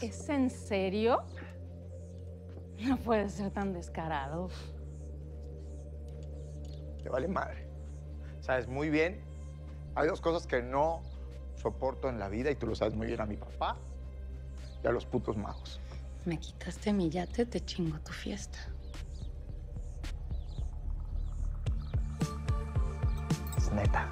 ¿Es en serio? No puede ser tan descarado. Te vale madre. Sabes muy bien. Hay dos cosas que no soporto en la vida y tú lo sabes muy bien a mi papá y a los putos magos. Me quitaste mi yate, te chingo tu fiesta. Es neta.